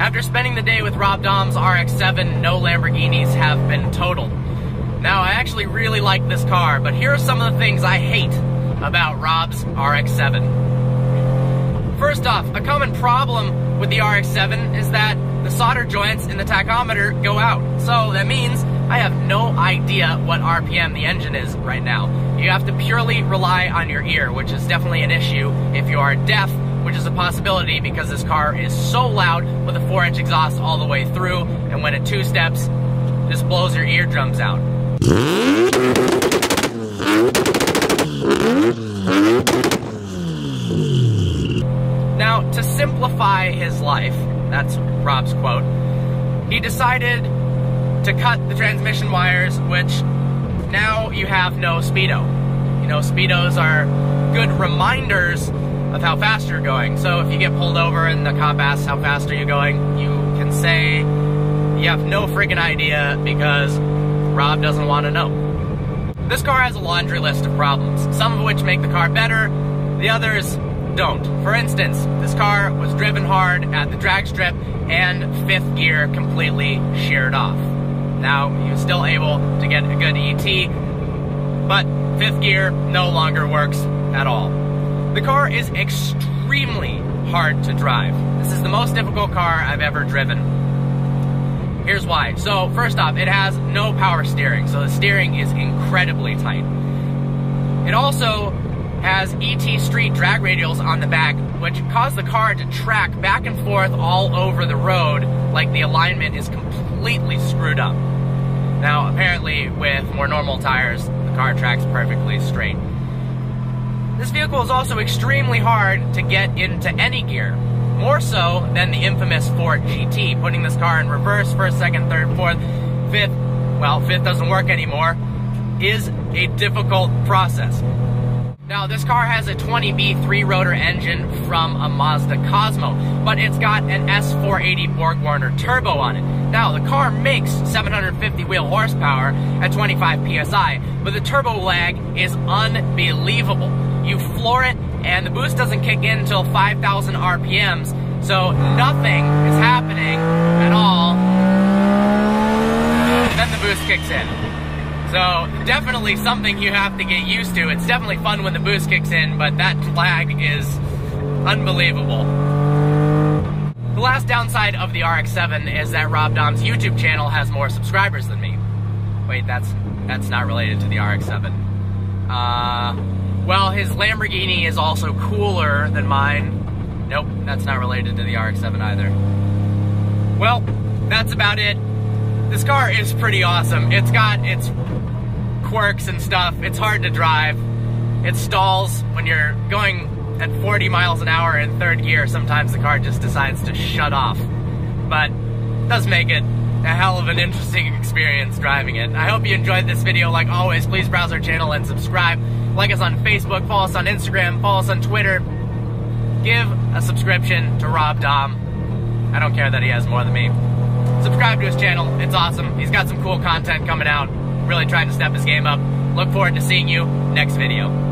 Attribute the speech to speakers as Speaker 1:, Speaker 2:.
Speaker 1: After spending the day with Rob Dahm's RX-7, no Lamborghinis have been totaled. Now, I actually really like this car, but here are some of the things I hate about Rob's RX-7. First off, a common problem with the RX-7 is that the solder joints in the tachometer go out. So that means I have no idea what RPM the engine is right now. You have to purely rely on your ear, which is definitely an issue if you are deaf, which is a possibility because this car is so loud with a 4-inch exhaust all the way through, and when it two-steps, just blows your eardrums out. Now, to simplify his life, that's Rob's quote, he decided to cut the transmission wires, which now you have no speedo. You know, speedos are good reminders of how fast you're going. So if you get pulled over and the cop asks how fast are you going, you can say you have no freaking idea because Rob doesn't want to know. This car has a laundry list of problems, some of which make the car better, the others don't. For instance, this car was driven hard at the drag strip and fifth gear completely sheared off. Now, you're still able to get a good ET, but fifth gear no longer works at all. The car is extremely hard to drive. This is the most difficult car I've ever driven. Here's why. So, first off, it has no power steering, so the steering is incredibly tight. It also has ET Street drag radials on the back, which cause the car to track back and forth all over the road like the alignment is completely screwed up. Now, apparently, with more normal tires, the car tracks perfectly straight. This vehicle is also extremely hard to get into any gear, more so than the infamous Ford GT, putting this car in reverse, first, second, third, fourth, fifth, well, fifth doesn't work anymore, is a difficult process. Now, this car has a 20B three-rotor engine from a Mazda Cosmo, but it's got an S480 BorgWarner turbo on it. Now, the car makes 750 wheel horsepower at 25 PSI, but the turbo lag is unbelievable. You floor it, and the boost doesn't kick in until 5,000 RPMs, so nothing is happening at all. Then the boost kicks in. So definitely something you have to get used to. It's definitely fun when the boost kicks in, but that lag is unbelievable. The last downside of the RX-7 is that Rob Dahm's YouTube channel has more subscribers than me. Wait, that's that's not related to the RX-7. Uh, well, his Lamborghini is also cooler than mine. Nope, that's not related to the RX-7 either. Well, that's about it. This car is pretty awesome. It's got its quirks and stuff. It's hard to drive. It stalls when you're going at 40 miles an hour in third gear. Sometimes the car just decides to shut off. But does make it a hell of an interesting experience driving it. I hope you enjoyed this video. Like always, please browse our channel and subscribe. Like us on Facebook, follow us on Instagram, follow us on Twitter. Give a subscription to Rob Dahm. I don't care that he has more than me. Subscribe to his channel. It's awesome. He's got some cool content coming out really trying to step his game up. Look forward to seeing you next video.